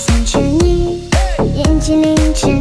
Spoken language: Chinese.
想着你，眼睛里。